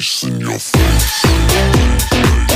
Face in your face.